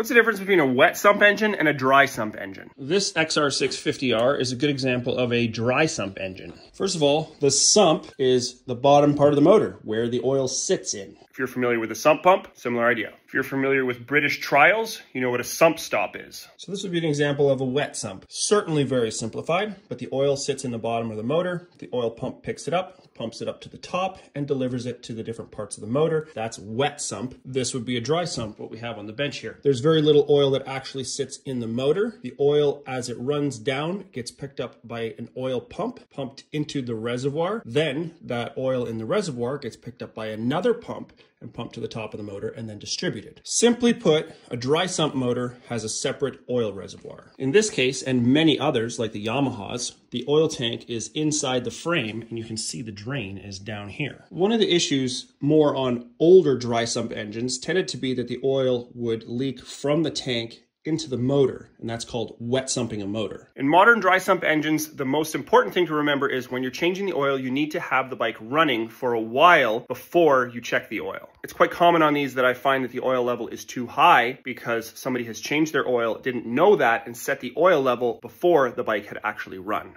What's the difference between a wet sump engine and a dry sump engine? This XR650R is a good example of a dry sump engine. First of all, the sump is the bottom part of the motor where the oil sits in. If you're familiar with a sump pump, similar idea. If you're familiar with British trials, you know what a sump stop is. So this would be an example of a wet sump. Certainly very simplified, but the oil sits in the bottom of the motor. The oil pump picks it up, pumps it up to the top, and delivers it to the different parts of the motor. That's wet sump. This would be a dry sump, what we have on the bench here. There's very little oil that actually sits in the motor. The oil, as it runs down, gets picked up by an oil pump, pumped into the reservoir. Then that oil in the reservoir gets picked up by another pump and pumped to the top of the motor and then distributed. Simply put, a dry sump motor has a separate oil reservoir. In this case, and many others like the Yamahas, the oil tank is inside the frame and you can see the drain is down here. One of the issues more on older dry sump engines tended to be that the oil would leak from the tank into the motor, and that's called wet sumping a motor. In modern dry sump engines, the most important thing to remember is when you're changing the oil, you need to have the bike running for a while before you check the oil. It's quite common on these that I find that the oil level is too high because somebody has changed their oil, didn't know that, and set the oil level before the bike had actually run.